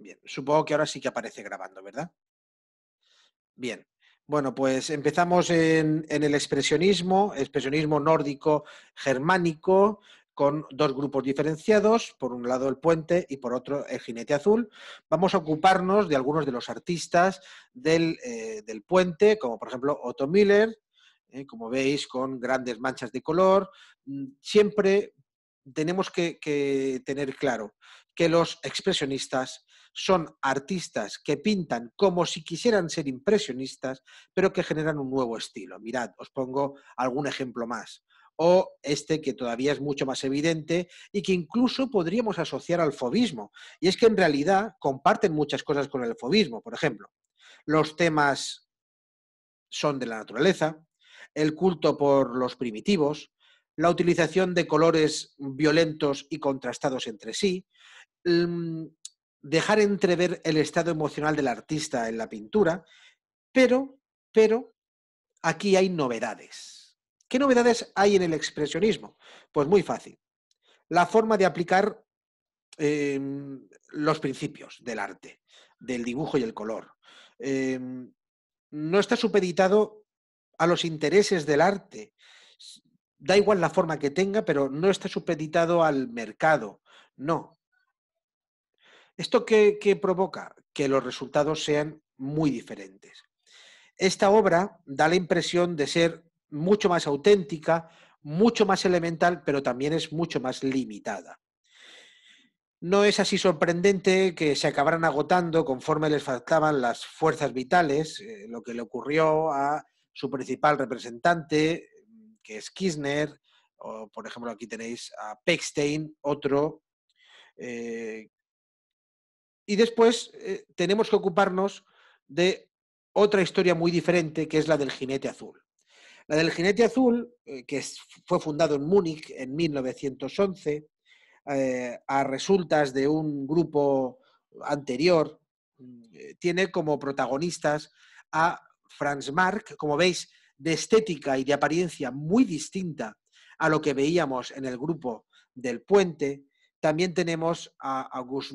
Bien, supongo que ahora sí que aparece grabando, ¿verdad? Bien. Bueno, pues empezamos en, el expresionismo, expresionismo nórdico germánico, con dos grupos diferenciados, por un lado el puente y por otro el jinete azul. Vamos a ocuparnos de algunos de los artistas del, eh, puente, como por ejemplo Otto Miller, eh, como veis, con grandes manchas de color. Mm, siempre tenemos que tener claro que los expresionistas son artistas que pintan como si quisieran ser impresionistas, pero que generan un nuevo estilo. Mirad, os pongo algún ejemplo más. O este que todavía es mucho más evidente y que incluso podríamos asociar al fobismo. Y es que en realidad comparten muchas cosas con el fobismo. Por ejemplo, los temas son de la naturaleza, el culto por los primitivos, la utilización de colores violentos y contrastados entre sí, mm, dejar entrever el estado emocional del artista en la pintura, pero, pero aquí hay novedades. ¿Qué novedades hay en el expresionismo? Pues muy fácil. La forma de aplicar em, los principios del arte, del dibujo y el color. Em, no está supeditado a los intereses del arte. Da igual la forma que tenga, pero no está supeditado al mercado. No, ¿Esto qué, provoca? Que los resultados sean muy diferentes. Esta obra da la impresión de ser mucho más auténtica, mucho más elemental, pero también es mucho más limitada. No es así sorprendente que se acabaran agotando conforme les faltaban las fuerzas vitales, eh, lo que le ocurrió a su principal representante, que es Kirchner, por ejemplo aquí tenéis a Pechstein, otro eh, y después eh, tenemos que ocuparnos de otra historia muy diferente, que es la del jinete azul. La del jinete azul, eh, que fue fundado en Múnich en 1911, eh, a resultas de un grupo anterior, tiene como protagonistas a Franz Marc, como veis, de estética y de apariencia muy distinta a lo que veíamos en el grupo del puente. También tenemos a August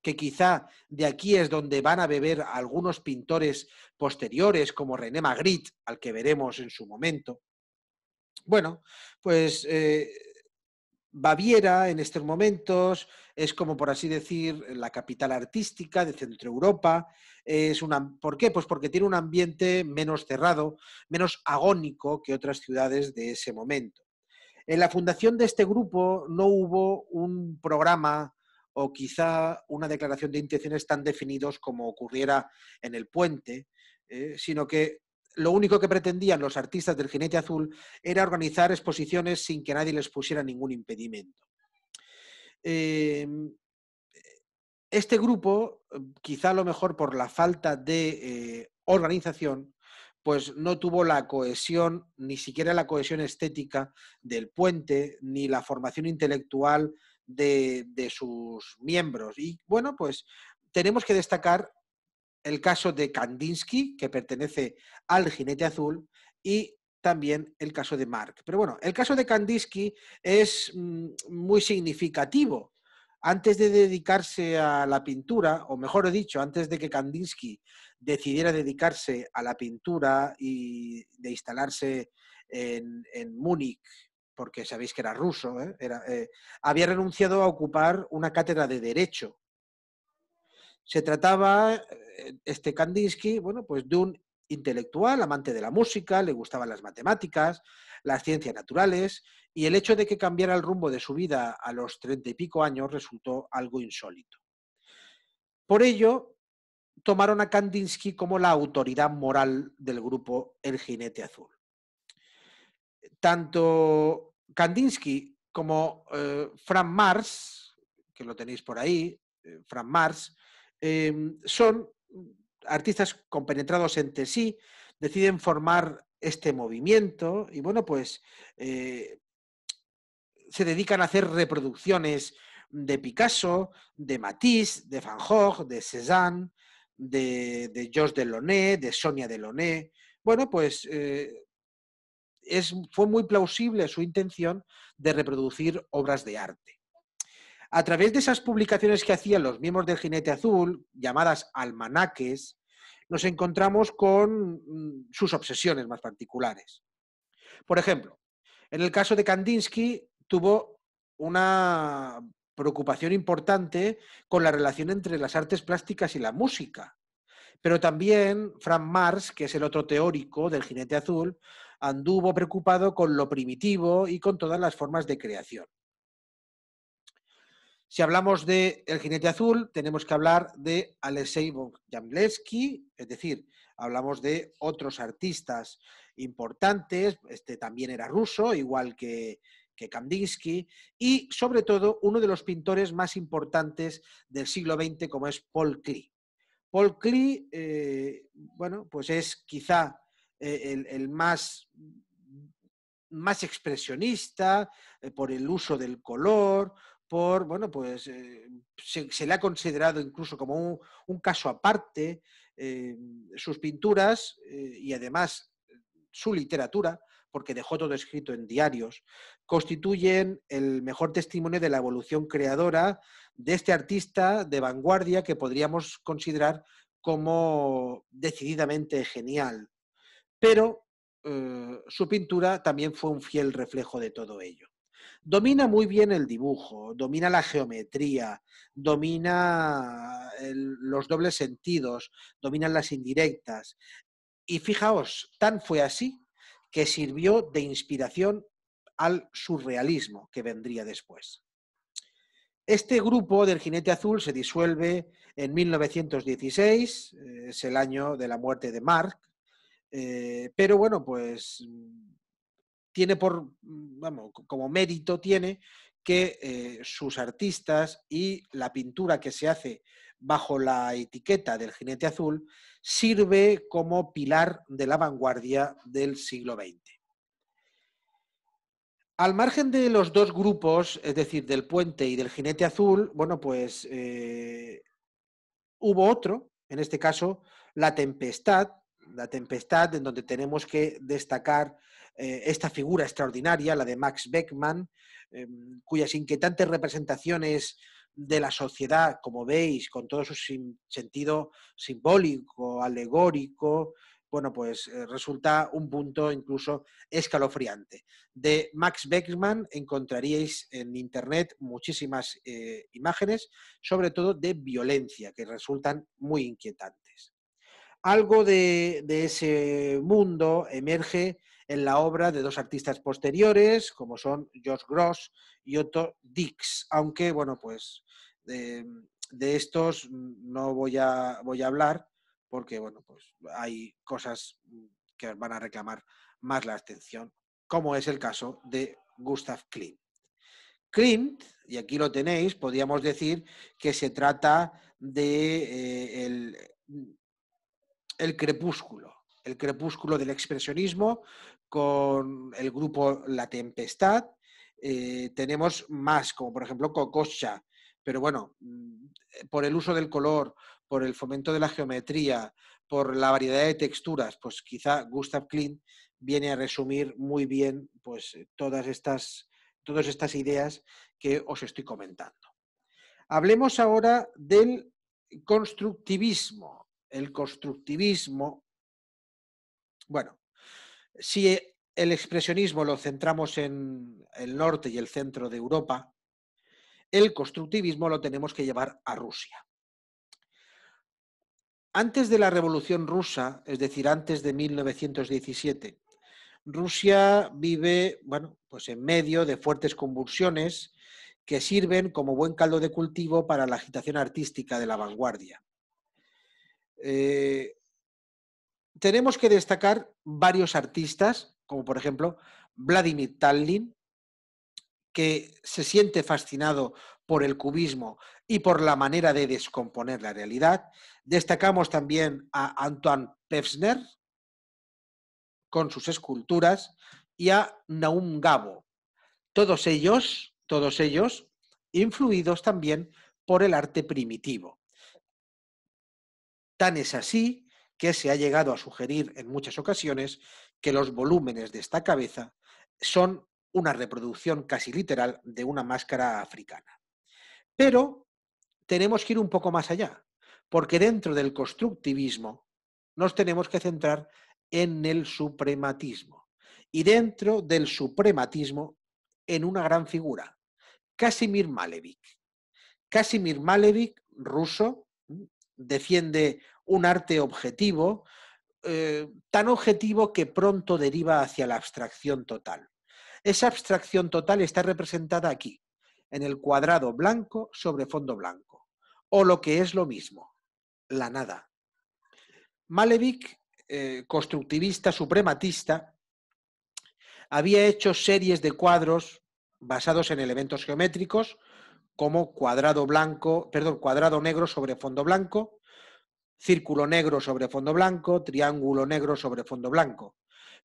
que quizá de aquí es donde van a beber algunos pintores posteriores, como René Magritte, al que veremos en su momento. Bueno, pues eh, Baviera en estos momentos es como por así decir la capital artística de Centro Europa. Es una, ¿Por qué? Pues porque tiene un ambiente menos cerrado, menos agónico que otras ciudades de ese momento. En la fundación de este grupo no hubo un programa o quizá una declaración de intenciones tan definidos como ocurriera en el puente, eh, sino que lo único que pretendían los artistas del jinete azul era organizar exposiciones sin que nadie les pusiera ningún impedimento. Em, este grupo, quizá a lo mejor por la falta de eh, organización, pues no tuvo la cohesión, ni siquiera la cohesión estética del puente, ni la formación intelectual de, sus miembros. Y bueno, pues tenemos que destacar el caso de Kandinsky, que pertenece al jinete azul, y también el caso de Mark. Pero bueno, el caso de Kandinsky es mm, muy significativo. Antes de dedicarse a la pintura, o mejor dicho, antes de que Kandinsky decidiera dedicarse a la pintura y de instalarse en, Múnich porque sabéis que era ruso, ¿eh? Eh, había renunciado a ocupar una cátedra de Derecho. Se trataba, eh, este Kandinsky, bueno, pues de un intelectual, amante de la música, le gustaban las matemáticas, las ciencias naturales, y el hecho de que cambiara el rumbo de su vida a los treinta y pico años resultó algo insólito. Por ello, tomaron a Kandinsky como la autoridad moral del grupo El Jinete Azul. Tanto Kandinsky como eh, Frank Mars, que lo tenéis por ahí, eh, Frank Mars, em, son artistas compenetrados entre sí, deciden formar este movimiento y bueno, pues eh, se dedican a hacer reproducciones de Picasso, de Matisse, de Van Gogh, de Cézanne, de, de Georges Delaunay, de Sonia Delaunay. Bueno, pues fue muy plausible su intención de reproducir obras de arte. A través de esas publicaciones que hacían los miembros del Jinete Azul, llamadas almanaques, nos encontramos con mm, sus obsesiones más particulares. Por ejemplo, en el caso de Kandinsky tuvo una preocupación importante con la relación entre las artes plásticas y la música. Pero también Frank Mars, que es el otro teórico del jinete azul, anduvo preocupado con lo primitivo y con todas las formas de creación. Si hablamos de El jinete azul, tenemos que hablar de Alexei Jamblewski, es decir, hablamos de otros artistas importantes, este también era ruso, igual que, que Kandinsky, y sobre todo uno de los pintores más importantes del siglo XX como es Paul Klee. Paul Klee, eh, bueno, pues es quizá eh, el, más, más expresionista eh, por el uso del color, por, bueno, pues se, le ha considerado incluso como un, caso aparte. sus pinturas y además su literatura, porque dejó todo escrito en diarios, constituyen el mejor testimonio de la evolución creadora de este artista de vanguardia que podríamos considerar como decididamente genial. Pero eh, su pintura también fue un fiel reflejo de todo ello. Domina muy bien el dibujo, domina la geometría, domina los dobles sentidos, dominan las indirectas. Y fijaos, tan fue así que sirvió de inspiración al surrealismo que vendría después. Este grupo del Jinete Azul se disuelve en 1916, eh, es el año de la muerte de Marc, eh, pero bueno, pues tiene por, vamos, como mérito tiene que eh, sus artistas y la pintura que se hace bajo la etiqueta del jinete azul sirve como pilar de la vanguardia del siglo XX. Al margen de los dos grupos, es decir, del puente y del jinete azul, bueno, pues eh, hubo otro, en este caso, la tempestad, la tempestad en donde tenemos que destacar eh, esta figura extraordinaria, la de Max Beckmann, em, cuyas inquietantes representaciones de la sociedad, como veis, con todo su sentido simbólico, alegórico, bueno, pues eh, resulta un punto incluso escalofriante. De Max Beckman encontraríais en Internet muchísimas eh, imágenes, sobre todo de violencia, que resultan muy inquietantes. Algo de ese mundo emerge en la obra de dos artistas posteriores, como son George Gross y Otto Dix, aunque, bueno, pues de, estos no voy a, voy a hablar porque, bueno, pues hay cosas que van a reclamar más la atención, como es el caso de Gustav Klimt. Klimt, y aquí lo tenéis, podríamos decir que se trata de eh, el, el crepúsculo, el crepúsculo del expresionismo con el grupo La Tempestad. Eh, tenemos más, como por ejemplo Kokoschka, pero bueno, mm, por el uso del color, por el fomento de la geometría, por la variedad de texturas, pues quizá Gustav Klimt viene a resumir muy bien pues, todas, estas, todas estas ideas que os estoy comentando. Hablemos ahora del constructivismo. El constructivismo, bueno, si el expresionismo lo centramos en el norte y el centro de Europa, el constructivismo lo tenemos que llevar a Rusia. Antes de la Revolución rusa, es decir, antes de 1917, Rusia vive, bueno, pues en medio de fuertes convulsiones que sirven como buen caldo de cultivo para la agitación artística de la vanguardia. Eh, tenemos que destacar varios artistas, como por ejemplo Vladimir Tallin, que se siente fascinado por el cubismo y por la manera de descomponer la realidad. Destacamos también a Antoine Pevsner con sus esculturas y a Naum Gabo. Todos ellos, todos ellos influidos también por el arte primitivo. Tan es así que se ha llegado a sugerir en muchas ocasiones que los volúmenes de esta cabeza son una reproducción casi literal de una máscara africana. Pero tenemos que ir un poco más allá, porque dentro del constructivismo nos tenemos que centrar en el suprematismo. Y dentro del suprematismo, en una gran figura, Casimir Malevich. Casimir Malevich, ruso, defiende un arte objetivo, eh, tan objetivo que pronto deriva hacia la abstracción total. Esa abstracción total está representada aquí, en el cuadrado blanco sobre fondo blanco, o lo que es lo mismo, la nada. Malevich, eh, constructivista suprematista, había hecho series de cuadros basados en elementos geométricos como cuadrado blanco, perdón, cuadrado negro sobre fondo blanco, círculo negro sobre fondo blanco, triángulo negro sobre fondo blanco.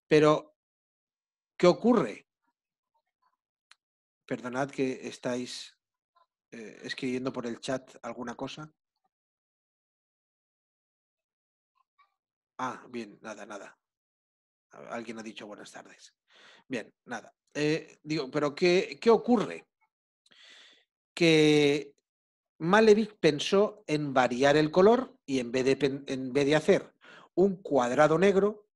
Pero, ¿qué ocurre? Perdonad que estáis eh, escribiendo por el chat alguna cosa. Ah, bien, nada, nada. Alguien ha dicho buenas tardes. Bien, nada. Eh, digo, pero ¿qué, ¿qué ocurre? Que Malevich pensó en variar el color y en vez, de, hacer un cuadrado negro,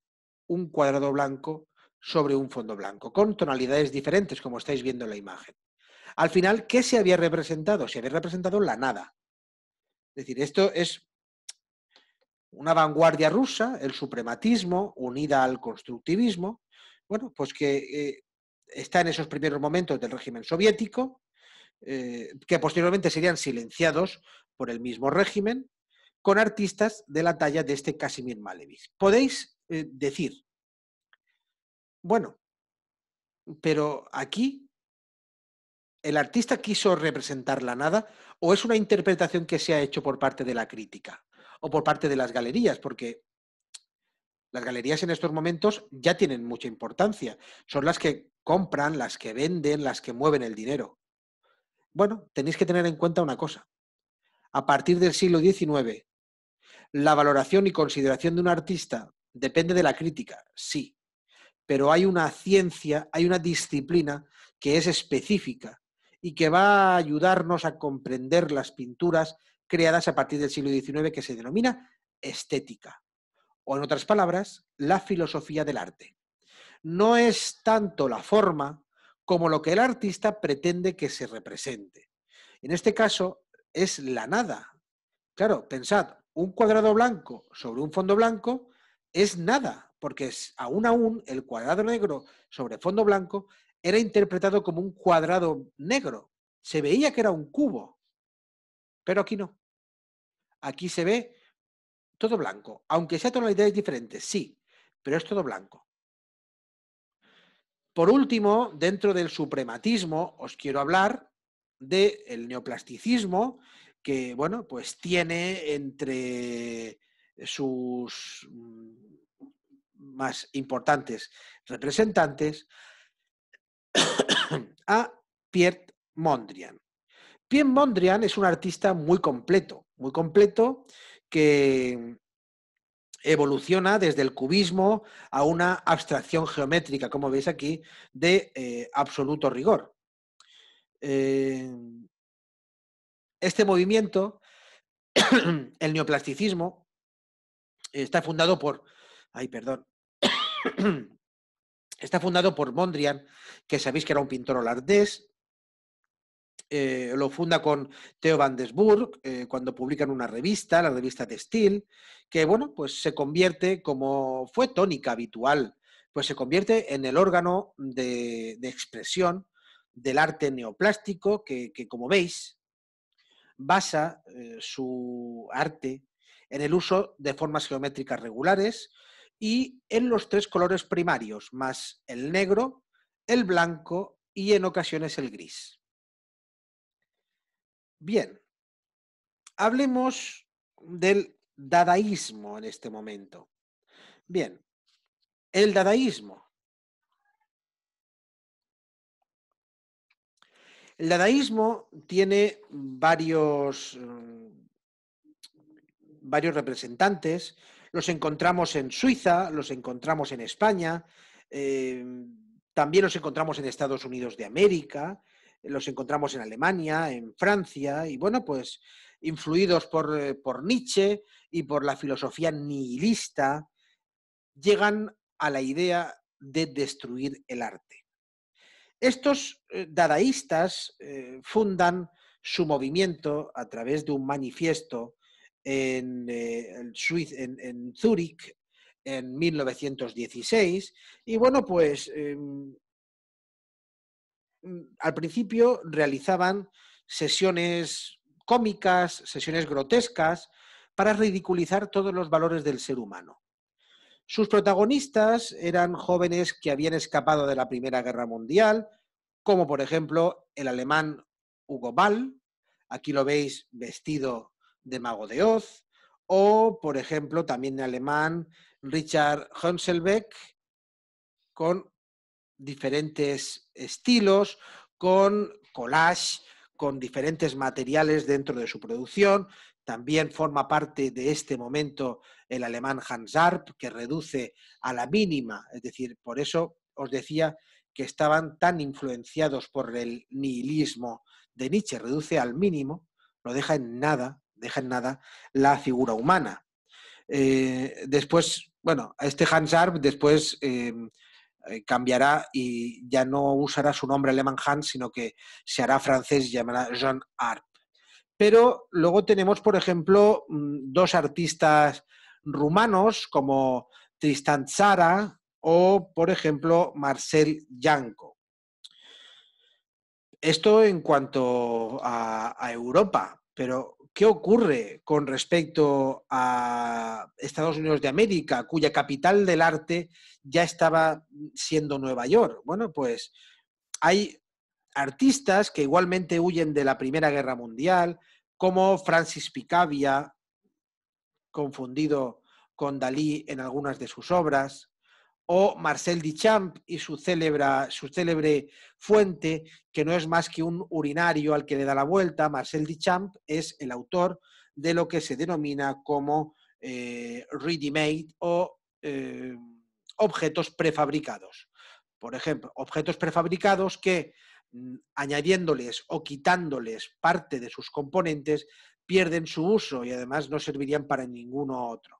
un cuadrado blanco sobre un fondo blanco, con tonalidades diferentes, como estáis viendo en la imagen. Al final, ¿qué se había representado? Se había representado la nada. Es decir, esto es una vanguardia rusa, el suprematismo, unida al constructivismo, bueno, pues que eh, está en esos primeros momentos del régimen soviético, eh, que posteriormente serían silenciados por el mismo régimen, con artistas de la talla de este Casimir Malevich. Podéis eh, decir, bueno, pero aquí el artista quiso representar la nada o es una interpretación que se ha hecho por parte de la crítica o por parte de las galerías, porque las galerías en estos momentos ya tienen mucha importancia. Son las que compran, las que venden, las que mueven el dinero. Bueno, tenéis que tener en cuenta una cosa. A partir del siglo XIX, la valoración y consideración de un artista depende de la crítica, sí, pero hay una ciencia, hay una disciplina que es específica y que va a ayudarnos a comprender las pinturas creadas a partir del siglo XIX que se denomina estética, o en otras palabras, la filosofía del arte. No es tanto la forma como lo que el artista pretende que se represente. En este caso es la nada. Claro, pensad, un cuadrado blanco sobre un fondo blanco es nada, porque es, aún aún el cuadrado negro sobre fondo blanco era interpretado como un cuadrado negro. Se veía que era un cubo, pero aquí no. Aquí se ve todo blanco, aunque sea tonalidades diferentes, sí, pero es todo blanco. Por último, dentro del suprematismo, os quiero hablar del neoplasticismo, que, bueno, pues tiene entre sus mm, más importantes representantes a Pierre Mondrian. Pierre Mondrian es un artista muy completo, muy completo que evoluciona desde el cubismo a una abstracción geométrica, como veis aquí, de eh, absoluto rigor. Eh, este movimiento, el neoplasticismo, está fundado por. Ay, perdón. Está fundado por Mondrian, que sabéis que era un pintor holandés, eh, lo funda con Theo van Desburg eh, cuando publican una revista, la revista Textil, que bueno, pues se convierte, como fue tónica habitual, pues se convierte en el órgano de, expresión del arte neoplástico, que, como veis, basa eh, su arte en el uso de formas geométricas regulares y en los tres colores primarios, más el negro, el blanco y en ocasiones el gris. Bien, hablemos del dadaísmo en este momento. Bien, el dadaísmo. El dadaísmo tiene varios, mm, varios representantes. Los encontramos en Suiza, los encontramos en España, eh, también los encontramos en Estados Unidos de América, los encontramos en Alemania, en Francia, y bueno, pues influidos por, eh, por Nietzsche y por la filosofía nihilista, llegan a la idea de destruir el arte. Estos eh, dadaístas eh, fundan su movimiento a través de un manifiesto en, en, Zúrich en 1916 y bueno, pues em, al principio realizaban sesiones cómicas, sesiones grotescas, para ridiculizar todos los valores del ser humano. Sus protagonistas eran jóvenes que habían escapado de la Primera Guerra Mundial, como por ejemplo el alemán Hugo Ball, aquí lo veis vestido de mago de Oz, o por ejemplo también el alemán Richard Hönselbeck, con diferentes estilos, con collage, con diferentes materiales dentro de su producción. También forma parte de este momento el alemán Hans Arp, que reduce a la mínima, es decir, por eso os decía que estaban tan influenciados por el nihilismo de Nietzsche, reduce al mínimo, no deja en nada, deja en nada la figura humana. Eh, después, bueno, este Hans Arp después eh, cambiará y ya no usará su nombre alemán Hans, sino que se hará francés y llamará Jean Arp. Pero luego tenemos, por ejemplo, mm, dos artistas rumanos como Tristan Tzara o, por ejemplo, Marcel Janko. Esto en cuanto a Europa, pero ¿Qué ocurre con respecto a Estados Unidos de América, cuya capital del arte ya estaba siendo Nueva York? Bueno, pues hay artistas que igualmente huyen de la Primera Guerra Mundial, como Francis Picabia, confundido con Dalí en algunas de sus obras, o Marcel Duchamp y su, su célebre fuente, que no es más que un urinario al que le da la vuelta. Marcel Duchamp es el autor de lo que se denomina como eh, ready-made o eh, objetos prefabricados. Por ejemplo, objetos prefabricados que mm, añadiéndoles o quitándoles parte de sus componentes pierden su uso y además no servirían para ninguno otro.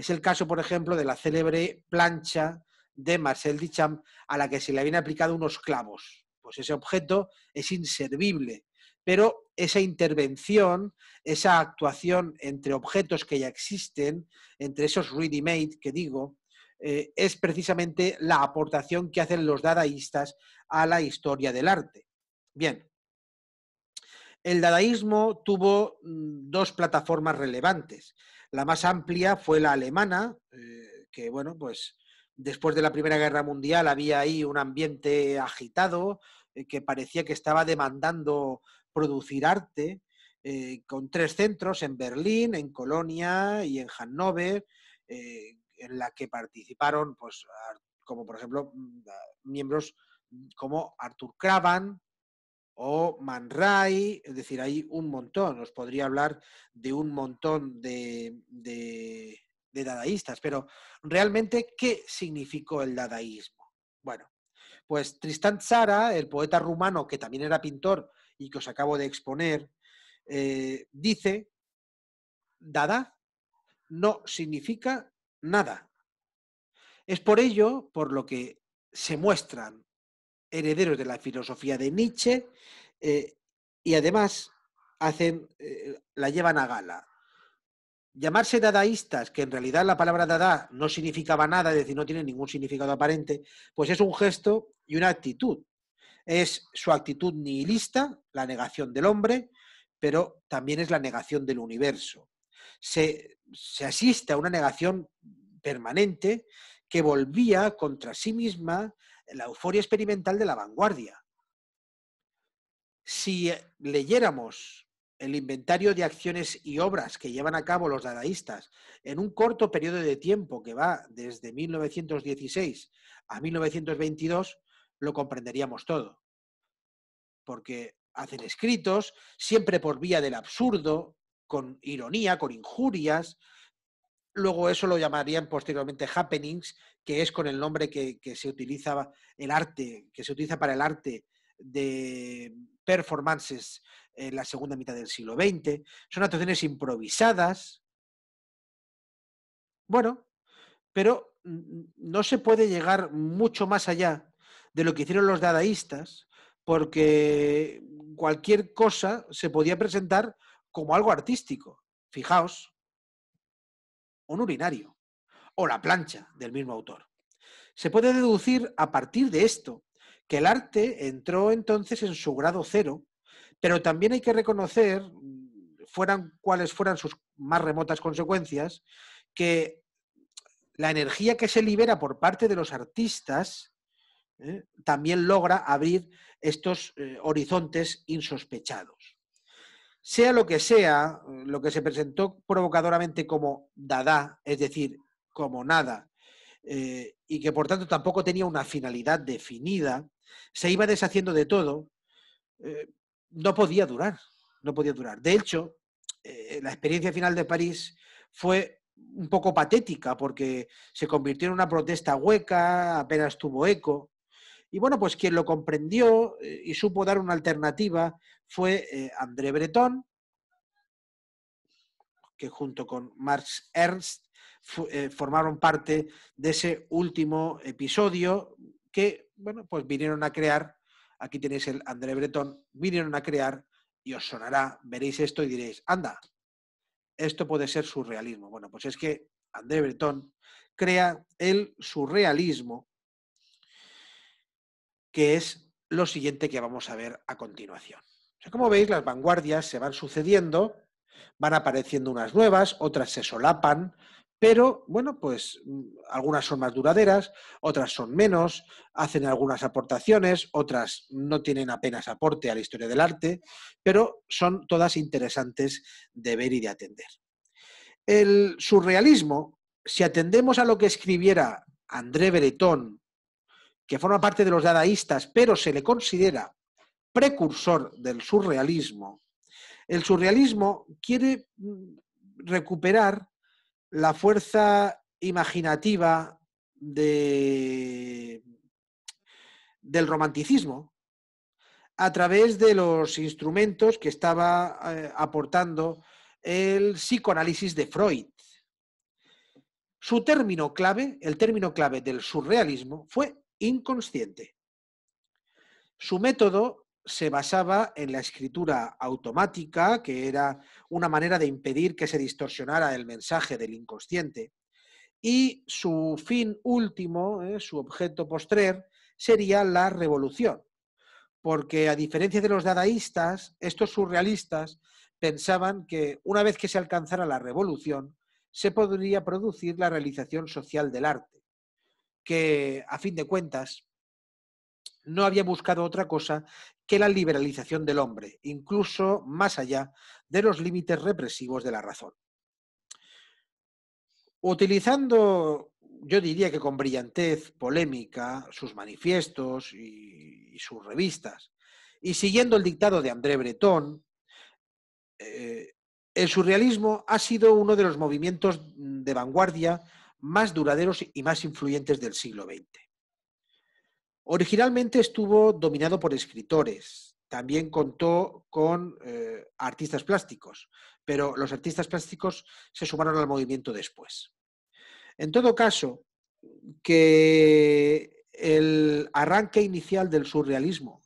Es el caso, por ejemplo, de la célebre plancha de Marcel Duchamp a la que se le habían aplicado unos clavos. Pues ese objeto es inservible, pero esa intervención, esa actuación entre objetos que ya existen, entre esos ready-made que digo, eh, es precisamente la aportación que hacen los dadaístas a la historia del arte. Bien, el dadaísmo tuvo mm, dos plataformas relevantes. La más amplia fue la alemana, eh, que bueno, pues después de la Primera Guerra Mundial había ahí un ambiente agitado eh, que parecía que estaba demandando producir arte, eh, con tres centros en Berlín, en Colonia y en Hannover, en la que participaron, pues, como por ejemplo, mm, miembros como Arthur Cravan, o Man Ray, es decir, hay un montón, os podría hablar de un montón de, dadaístas, pero realmente, ¿qué significó el dadaísmo? Bueno, pues Tristan Tzara, el poeta rumano que también era pintor y que os acabo de exponer, eh, dice, Dada no significa nada. Es por ello por lo que se muestran herederos de la filosofía de Nietzsche eh, y además hacen, eh, la llevan a gala. Llamarse dadaístas, que en realidad la palabra dada no significaba nada, es decir, no tiene ningún significado aparente, pues es un gesto y una actitud. Es su actitud nihilista, la negación del hombre, pero también es la negación del universo. Se, se asiste a una negación permanente que volvía contra sí misma la euforia experimental de la vanguardia. Si eh, leyéramos el inventario de acciones y obras que llevan a cabo los dadaístas en un corto periodo de tiempo que va desde 1916 a 1922, lo comprenderíamos todo. Porque hacen escritos, siempre por vía del absurdo, con ironía, con injurias, Luego eso lo llamarían posteriormente happenings, que es con el nombre que, se utiliza el arte, que se utiliza para el arte de performances en la segunda mitad del siglo XX, son actuaciones improvisadas. Bueno, pero no se puede llegar mucho más allá de lo que hicieron los dadaístas, porque cualquier cosa se podía presentar como algo artístico. Fijaos, un urinario o la plancha del mismo autor. Se puede deducir a partir de esto que el arte entró entonces en su grado cero, pero también hay que reconocer, fueran cuales fueran sus más remotas consecuencias, que la energía que se libera por parte de los artistas ¿eh? también logra abrir estos eh, horizontes insospechados. Sea lo que sea, lo que se presentó provocadoramente como dada, es decir, como nada, eh, y que por tanto tampoco tenía una finalidad definida, se iba deshaciendo de todo, no podía durar, no podía durar. De hecho, la experiencia final de París fue un poco patética porque se convirtió en una protesta hueca, apenas tuvo eco. Y bueno, pues quien lo comprendió eh, y supo dar una alternativa fue eh, André Breton, que junto con Marx Ernst eh, formaron parte de ese último episodio que, bueno, pues vinieron a crear, aquí tenéis el André Breton, vinieron a crear y os sonará, veréis esto y diréis, anda, esto puede ser surrealismo. Bueno, pues es que André Breton crea el surrealismo, que es lo siguiente que vamos a ver a continuación. como veis, las vanguardias se van sucediendo, van apareciendo unas nuevas, otras se solapan, pero bueno, pues mm, algunas son más duraderas, otras son menos, hacen algunas aportaciones, otras no tienen apenas aporte a la historia del arte, pero son todas interesantes de ver y de atender. El surrealismo, si atendemos a lo que escribiera André Breton, que forma parte de los dadaístas, pero se le considera precursor del surrealismo, el surrealismo quiere mm, recuperar la fuerza imaginativa del romanticismo a través de los instrumentos que estaba eh, aportando el psicoanálisis de Freud. Su término clave, el término clave del surrealismo, fue inconsciente. Su método se basaba en la escritura automática, que era una manera de impedir que se distorsionara el mensaje del inconsciente, y su fin último, eh, su objeto postrer, sería la revolución, porque a diferencia de los dadaístas, estos surrealistas pensaban que una vez que se alcanzara la revolución, se podría producir la realización social del arte, que a fin de cuentas no había buscado otra cosa que la liberalización del hombre, incluso más allá de los límites represivos de la razón. Utilizando, yo diría que con brillantez polémica, sus manifiestos y, sus revistas, y siguiendo el dictado de André Breton, eh, el surrealismo ha sido uno de los movimientos de vanguardia más duraderos y más influyentes del siglo XX. Originalmente estuvo dominado por escritores, también contó con eh, artistas plásticos, pero los artistas plásticos se sumaron al movimiento después. En todo caso, que el arranque inicial del surrealismo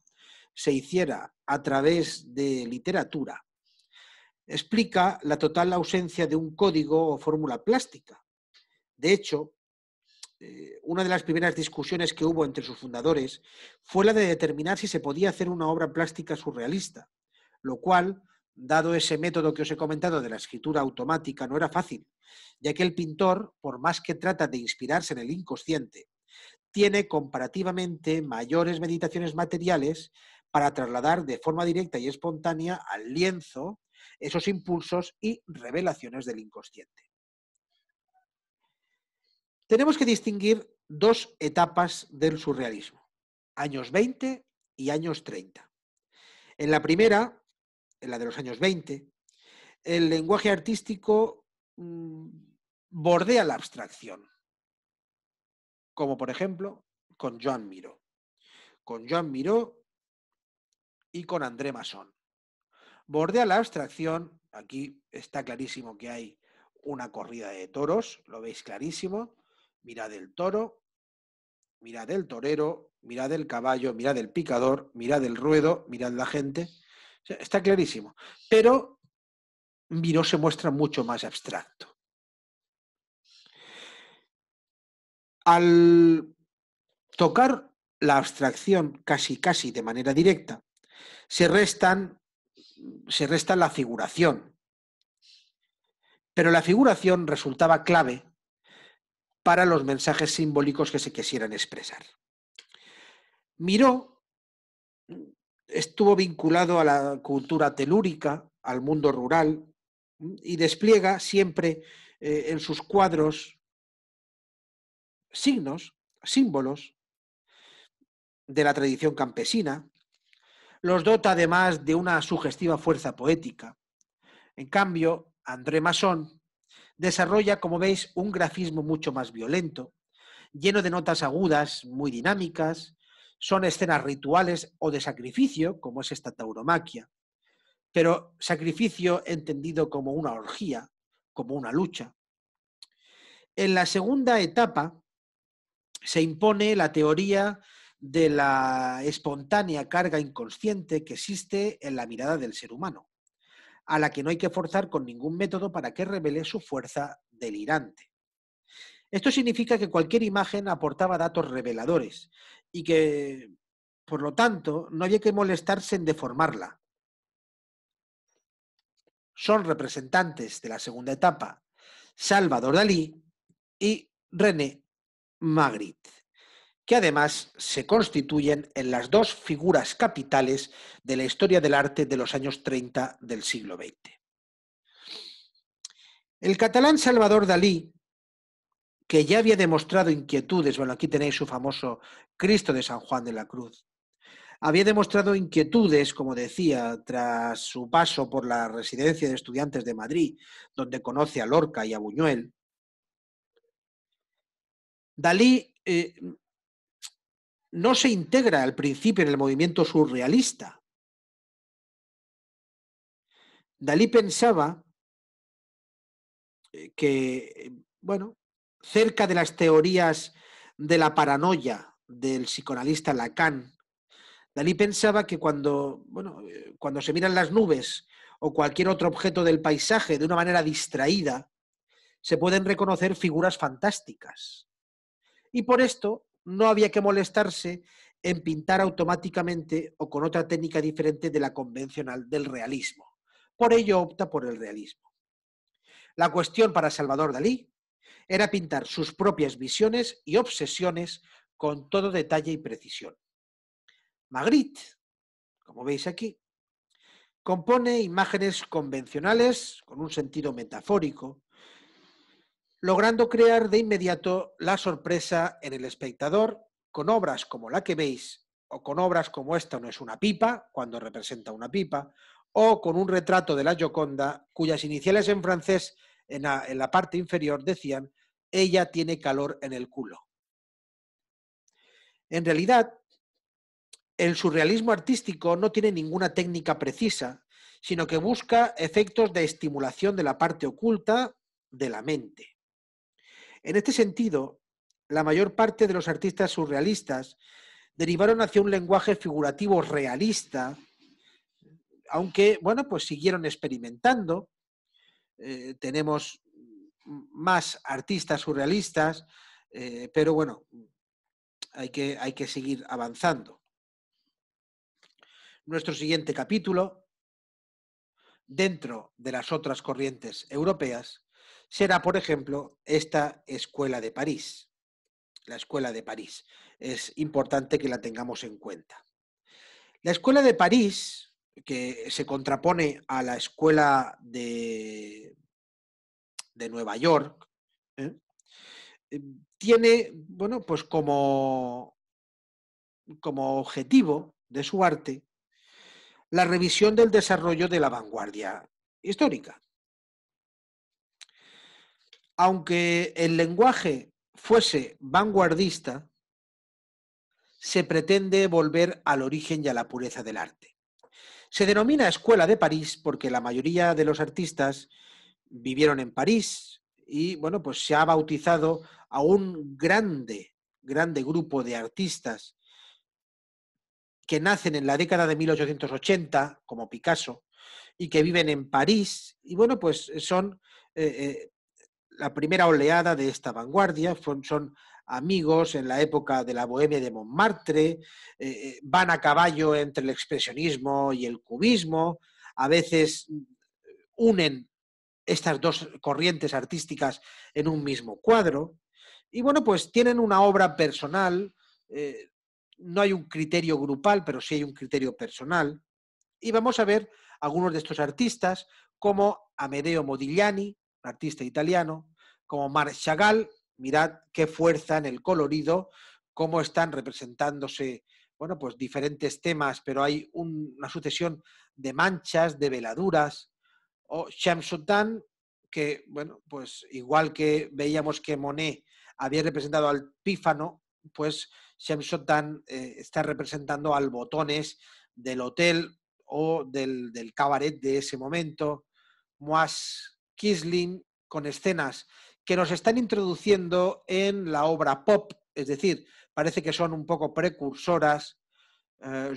se hiciera a través de literatura explica la total ausencia de un código o fórmula plástica. De hecho, eh, una de las primeras discusiones que hubo entre sus fundadores fue la de determinar si se podía hacer una obra plástica surrealista, lo cual, dado ese método que os he comentado de la escritura automática, no era fácil, ya que el pintor, por más que trata de inspirarse en el inconsciente, tiene comparativamente mayores meditaciones materiales para trasladar de forma directa y espontánea al lienzo esos impulsos y revelaciones del inconsciente tenemos que distinguir dos etapas del surrealismo, años 20 y años 30. En la primera, en la de los años 20, el lenguaje artístico mm, bordea la abstracción, como por ejemplo con Joan Miró. Con Joan Miró y con André Masson. Bordea la abstracción, aquí está clarísimo que hay una corrida de toros, lo veis clarísimo, mirad el toro, mirad el torero, mirad el caballo, mirad el picador, mirad el ruedo, mirad la gente, está clarísimo, pero Miró se muestra mucho más abstracto. Al tocar la abstracción casi casi de manera directa, se restan se resta la figuración. Pero la figuración resultaba clave para los mensajes simbólicos que se quisieran expresar. Miró estuvo vinculado a la cultura telúrica, al mundo rural, y despliega siempre eh, en sus cuadros signos, símbolos de la tradición campesina, los dota además de una sugestiva fuerza poética. En cambio, André Masson desarrolla, como veis, un grafismo mucho más violento, lleno de notas agudas, muy dinámicas, son escenas rituales o de sacrificio, como es esta tauromaquia, pero sacrificio entendido como una orgía, como una lucha. En la segunda etapa se impone la teoría de la espontánea carga inconsciente que existe en la mirada del ser humano, a la que no hay que forzar con ningún método para que revele su fuerza delirante. Esto significa que cualquier imagen aportaba datos reveladores y que, por lo tanto, no había que molestarse en deformarla, son representantes de la segunda etapa Salvador Dalí y René Magritte, que además se constituyen en las dos figuras capitales de la historia del arte de los años 30 del siglo XX. El catalán Salvador Dalí, que ya había demostrado inquietudes, bueno, aquí tenéis su famoso Cristo de San Juan de la Cruz, había demostrado inquietudes, como decía, tras su paso por la residencia de estudiantes de Madrid, donde conoce a Lorca y a Buñuel. Dalí eh, no se integra al principio en el movimiento surrealista. Dalí pensaba eh, que, bueno, cerca de las teorías de la paranoia del psicoanalista Lacan, Dalí pensaba que cuando, bueno, eh, cuando se miran las nubes o cualquier otro objeto del paisaje de una manera distraída, se pueden reconocer figuras fantásticas. Y por esto no había que molestarse en pintar automáticamente o con otra técnica diferente de la convencional del realismo. Por ello opta por el realismo. La cuestión para Salvador Dalí era pintar sus propias visiones y obsesiones con todo detalle y precisión. Magritte, como veis aquí, compone imágenes convencionales con un sentido metafórico, logrando crear de inmediato la sorpresa en el espectador con obras como la que veis, o con obras como esta no es una pipa, cuando representa una pipa, o con un retrato de la Gioconda, cuyas iniciales en francés en la, en la parte inferior decían, ella tiene calor en el culo. En realidad, el surrealismo artístico no tiene ninguna técnica precisa, sino que busca efectos de estimulación de la parte oculta de la mente. En este sentido, la mayor parte de los artistas surrealistas derivaron hacia un lenguaje figurativo realista, aunque, bueno, pues siguieron experimentando. Eh, tenemos más artistas surrealistas, eh, pero bueno, hay que, hay que seguir avanzando. Nuestro siguiente capítulo, dentro de las otras corrientes europeas, será, por ejemplo, esta Escuela de París. La Escuela de París. Es importante que la tengamos en cuenta. La Escuela de París, que se contrapone a la Escuela de, de Nueva York, ¿eh? Eh, tiene, bueno, pues como, como objetivo de su arte la revisión del desarrollo de la vanguardia histórica. Aunque el lenguaje fuese vanguardista, se pretende volver al origen y a la pureza del arte. Se denomina Escuela de París porque la mayoría de los artistas vivieron en París y bueno, pues se ha bautizado a un grande, grande grupo de artistas que nacen en la década de 1880, como Picasso, y que viven en París, y bueno, pues son eh, eh, la primera oleada de esta vanguardia, son, amigos en la época de la Bohemia de Montmartre, eh, van a caballo entre el expresionismo y el cubismo, a veces unen estas dos corrientes artísticas en un mismo cuadro, y bueno, pues tienen una obra personal, no hay un criterio grupal, pero sí hay un criterio personal, y vamos a ver algunos de estos artistas, como Amedeo Modigliani, artista italiano, como Marc Chagall, mirad qué fuerza en el colorido, cómo están representándose, bueno, pues diferentes temas, pero hay una sucesión de manchas, de veladuras, o Shamsuddin, que, bueno, pues igual que veíamos que Monet había representado al pífano, pues Shamsuddin eh, está representando al botones del hotel o del, del cabaret de ese momento. Moas Kisling con escenas que nos están introduciendo en la obra pop, es decir, parece que son un poco precursoras. Uh,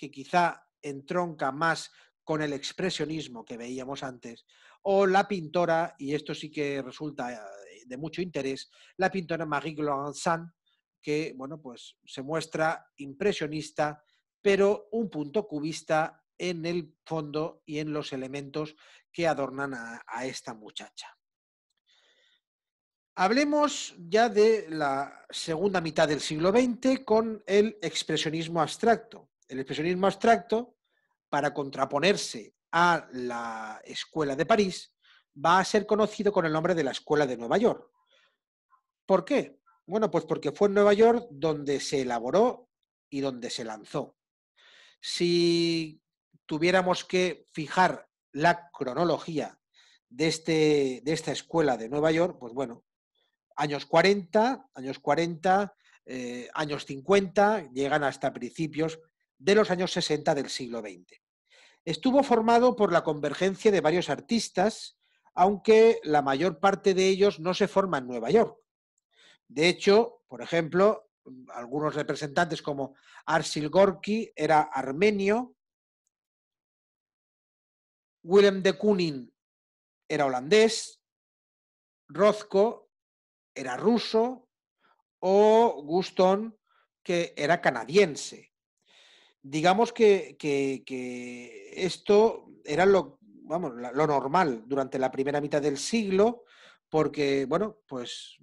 que quizá entronca más con el expresionismo que veíamos antes, o la pintora, y esto sí que resulta eh, de mucho interés, la pintora Marie Gloansan, que bueno, pues se muestra impresionista, pero un punto cubista en el fondo y en los elementos que adornan a, esta muchacha. Hablemos ya de la segunda mitad del siglo XX con el expresionismo abstracto. El expresionismo abstracto, para contraponerse a la Escuela de París, va a ser conocido con el nombre de la Escuela de Nueva York. ¿Por qué? Bueno, pues porque fue en Nueva York donde se elaboró y donde se lanzó. Si tuviéramos que fijar la cronología de, este, de esta escuela de Nueva York, pues bueno, años 40, años 40, eh, años 50, llegan hasta principios de los años 60 del siglo XX. Estuvo formado por la convergencia de varios artistas, aunque la mayor parte de ellos no se forma en Nueva York. De hecho, por ejemplo, algunos representantes como Arsil Gorky era armenio, Willem de Kooning era holandés, Rothko era ruso o Guston que era canadiense. Digamos que, esto era lo, vamos, lo normal durante la primera mitad del siglo, porque, bueno, pues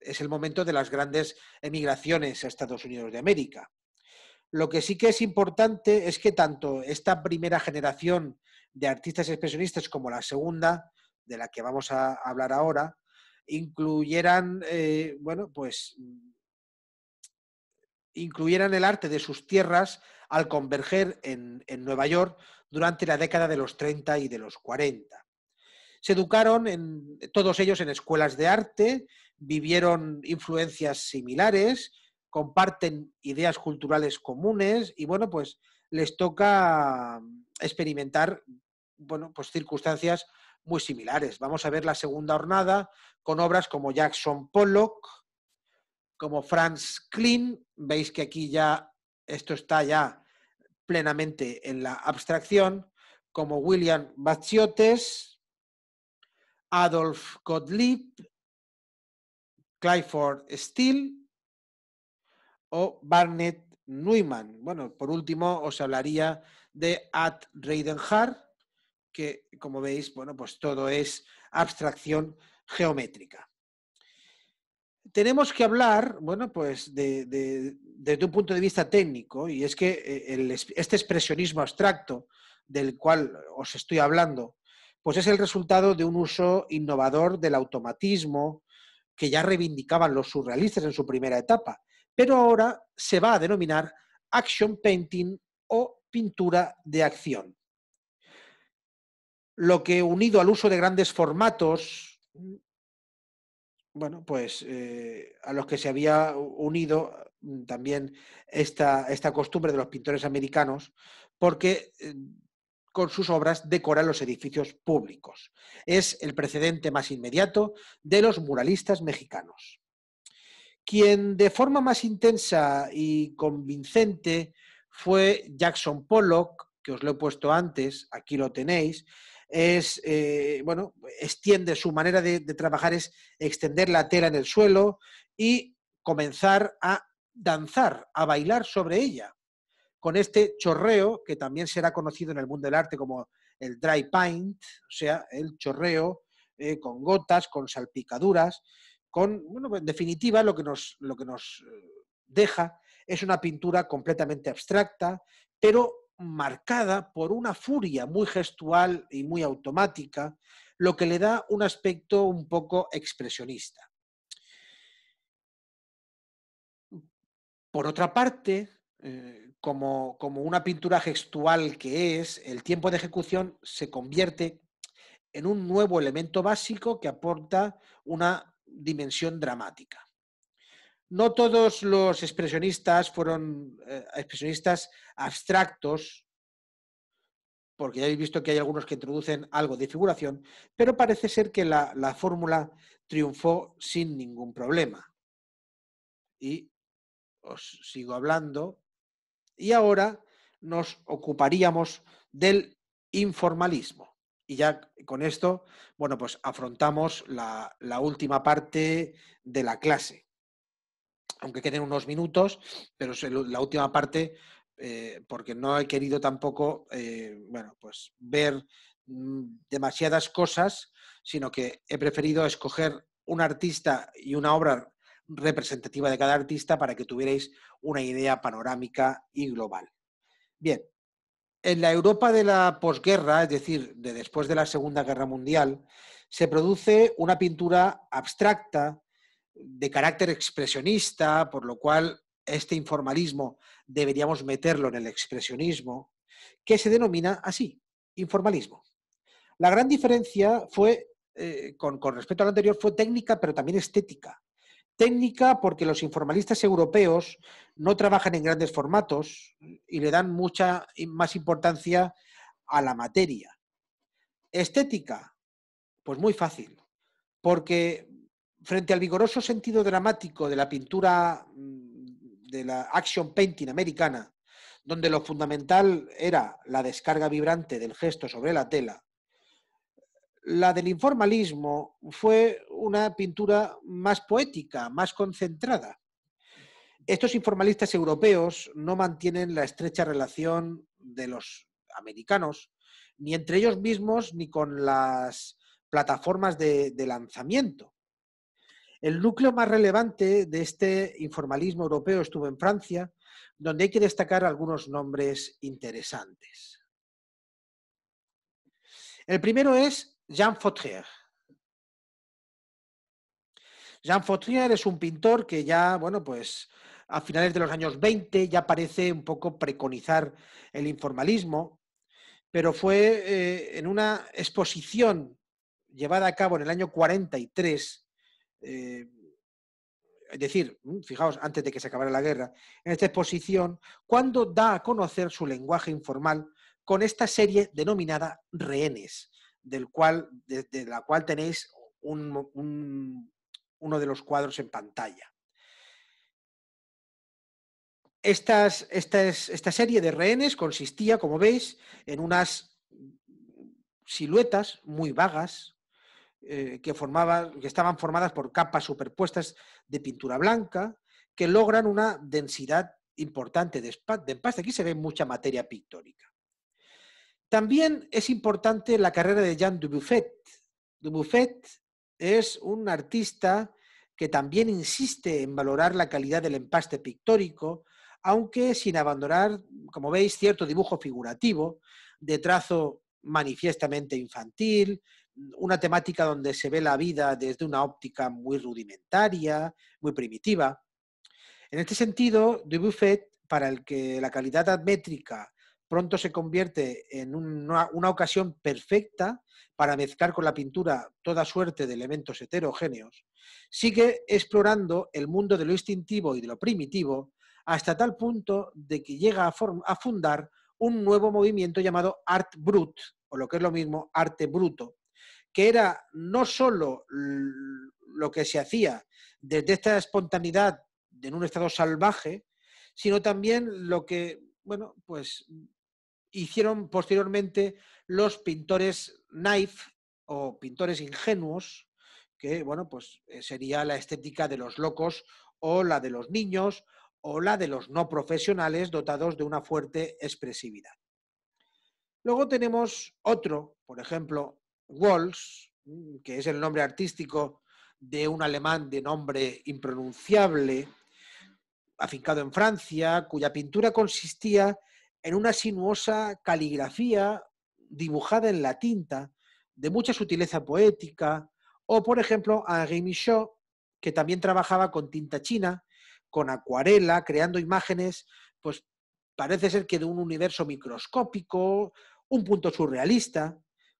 es el momento de las grandes emigraciones a Estados Unidos de América. Lo que sí que es importante es que tanto esta primera generación de artistas expresionistas como la segunda, de la que vamos a hablar ahora, incluyeran, eh, bueno, pues incluyeran el arte de sus tierras al converger en, en, Nueva York durante la década de los 30 y de los 40. Se educaron en, todos ellos en escuelas de arte, vivieron influencias similares, comparten ideas culturales comunes y bueno, pues les toca experimentar bueno, pues circunstancias muy similares. Vamos a ver la segunda jornada con obras como Jackson Pollock, como Franz Klein. Veis que aquí ya esto está ya plenamente en la abstracción, como William Bachiotes, Adolf Gottlieb, Clifford Steele o Barnett Neumann. Bueno, por último os hablaría de Ad Reidenhardt, que, como veis, bueno, pues todo es abstracción geométrica. Tenemos que hablar, bueno, pues desde un punto de vista técnico, y es que eh, este expresionismo abstracto del cual os estoy hablando, pues es el resultado de un uso innovador del automatismo que ya reivindicaban los surrealistas en su primera etapa, pero ahora se va a denominar action painting o pintura de acción lo que unido al uso de grandes formatos bueno, pues eh, a los que se había unido mm, también esta, esta costumbre de los pintores americanos, porque eh, con sus obras decoran los edificios públicos. Es el precedente más inmediato de los muralistas mexicanos. Quien de forma más intensa y convincente fue Jackson Pollock, que os lo he puesto antes, aquí lo tenéis, es, eh, bueno, extiende su manera de, trabajar es extender la tela en el suelo y comenzar a danzar, a bailar sobre ella, con este chorreo que también será conocido en el mundo del arte como el dry paint, o sea, el chorreo eh, con gotas, con salpicaduras, con, bueno, en definitiva, lo que nos, lo que nos eh, deja es una pintura completamente abstracta, pero marcada por una furia muy gestual y muy automática, lo que le da un aspecto un poco expresionista. Por otra parte, eh, como, como, una pintura gestual que es, el tiempo de ejecución se convierte en un nuevo elemento básico que aporta una dimensión dramática. No todos los expresionistas fueron eh, expresionistas abstractos, porque ya habéis visto que hay algunos que introducen algo de figuración, pero parece ser que la, la fórmula triunfó sin ningún problema. Y os sigo hablando. Y ahora nos ocuparíamos del informalismo. Y ya con esto, bueno, pues afrontamos la última parte de la clase aunque queden unos minutos, pero la última parte, eh, porque no he querido tampoco, eh, bueno, pues ver mm, demasiadas cosas, sino que he preferido escoger un artista y una obra representativa de cada artista para que tuvierais una idea panorámica y global. Bien, en la Europa de la posguerra, es decir, de después de la Segunda Guerra Mundial, se produce una pintura abstracta de carácter expresionista, por lo cual este informalismo deberíamos meterlo en el expresionismo, que se denomina así, informalismo. La gran diferencia fue, eh, con, con respecto al anterior, fue técnica, pero también estética. Técnica porque los informalistas europeos no trabajan en grandes formatos y le dan mucha más importancia a la materia. Estética, pues muy fácil, porque frente al vigoroso sentido dramático de la pintura mm, de la action painting americana, donde lo fundamental era la descarga vibrante del gesto sobre la tela, la del informalismo fue una pintura más poética, más concentrada. Estos informalistas europeos no mantienen la estrecha relación de los americanos, ni entre ellos mismos, ni con las plataformas de, de lanzamiento. El núcleo más relevante de este informalismo europeo estuvo en Francia, donde hay que destacar algunos nombres interesantes. El primero es Jean Fautrier. Jean Fautrier es un pintor que ya, bueno, pues a finales de los años 20 ya parece un poco preconizar el informalismo, pero fue eh, en una exposición llevada a cabo en el año 43 eh, es decir, mm, fijaos, antes de que se acabara la guerra, en esta exposición, cuando da a conocer su lenguaje informal con esta serie denominada Rehenes, del cual, de, la cual tenéis uno de los cuadros en pantalla. esta serie de rehenes consistía, como veis, en unas siluetas muy vagas, eh, que, que estaban formadas por capas superpuestas de pintura blanca que logran una densidad importante de, empaste. Aquí se ve mucha materia pictórica. También es importante la carrera de Jean Dubuffet. Dubuffet es un artista que también insiste en valorar la calidad del empaste pictórico, aunque sin abandonar, como veis, cierto dibujo figurativo de trazo manifiestamente infantil, una temática donde se ve la vida desde una óptica muy rudimentaria, muy primitiva. En este sentido, Dubuffet, para el que la calidad métrica pronto se convierte en una, ocasión perfecta para mezclar con la pintura toda suerte de elementos heterogéneos, sigue explorando el mundo de lo instintivo y de lo primitivo hasta tal punto de que llega a fundar un nuevo movimiento llamado Art Brut, o lo que es lo mismo, arte bruto, que era no solo lo que se hacía desde esta espontaneidad en un estado salvaje, sino también lo que, bueno, pues hicieron posteriormente los pintores naif o pintores ingenuos, que, bueno, pues eh, sería la estética de los locos o la de los niños o la de los no profesionales dotados de una fuerte expresividad. Luego tenemos otro, por ejemplo, Walsh, que es el nombre artístico de un alemán de nombre impronunciable, afincado en Francia, cuya pintura consistía en una sinuosa caligrafía dibujada en la tinta, de mucha sutileza poética, o por ejemplo Henri Michaud, que también trabajaba con tinta china, con acuarela, creando imágenes, pues parece ser que de un universo microscópico, un punto surrealista,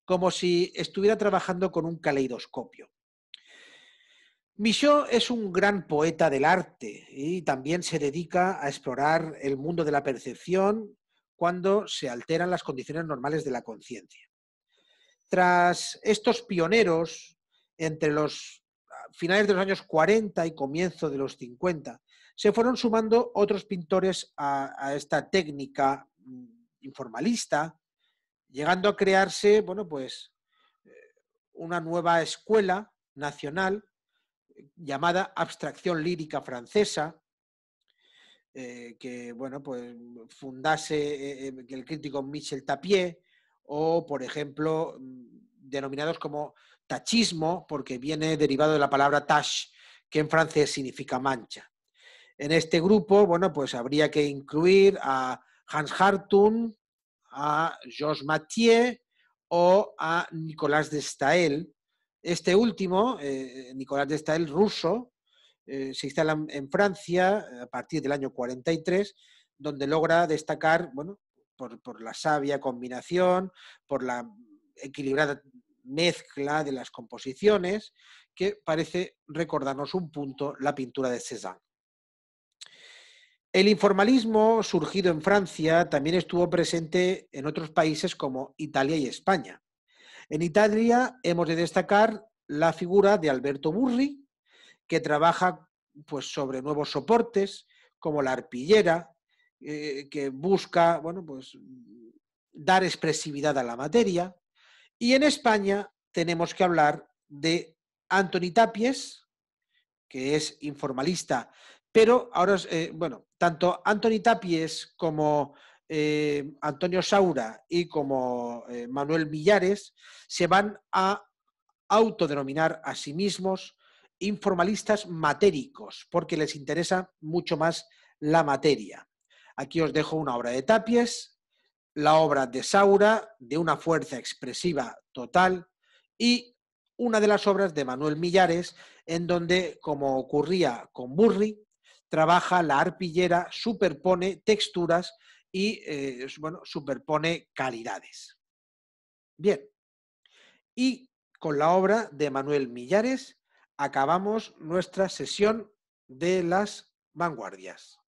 como si estuviera trabajando con un caleidoscopio. Michaud es un gran poeta del arte y también se dedica a explorar el mundo de la percepción cuando se alteran las condiciones normales de la conciencia. Tras estos pioneros, entre los finales de los años 40 y comienzo de los 50, se fueron sumando otros pintores a, esta técnica mm, informalista, llegando a crearse, bueno, pues eh, una nueva escuela nacional llamada abstracción lírica francesa, eh, que bueno, pues fundase eh, eh, el crítico Michel Tapier, o por ejemplo, mm, denominados como tachismo, porque viene derivado de la palabra tache, que en francés significa mancha. En este grupo, bueno, pues habría que incluir a Hans Hartung, a Georges Mathieu o a Nicolas de Staël, este último, eh, Nicolás de Stael, ruso, eh, se instala en Francia a partir del año 43, donde logra destacar, bueno, por, la sabia combinación, por la equilibrada mezcla de las composiciones, que parece recordarnos un punto la pintura de Cézanne. El informalismo surgido en Francia también estuvo presente en otros países como Italia y España. En Italia hemos de destacar la figura de Alberto Burri, que trabaja pues, sobre nuevos soportes, como la arpillera, eh, que busca bueno, pues, dar expresividad a la materia. Y en España tenemos que hablar de Antoni Tapies, que es informalista, pero ahora, eh, bueno, tanto Antoni Tapies como eh, Antonio Saura y como eh, Manuel Millares se van a autodenominar a sí mismos informalistas matéricos, porque les interesa mucho más la materia. Aquí os dejo una obra de Tapies, la obra de Saura, de una fuerza expresiva total, y una de las obras de Manuel Millares, en donde, como ocurría con Burri, trabaja la arpillera, superpone texturas y eh, bueno, superpone calidades. Bien, y con la obra de Manuel Millares acabamos nuestra sesión de las vanguardias.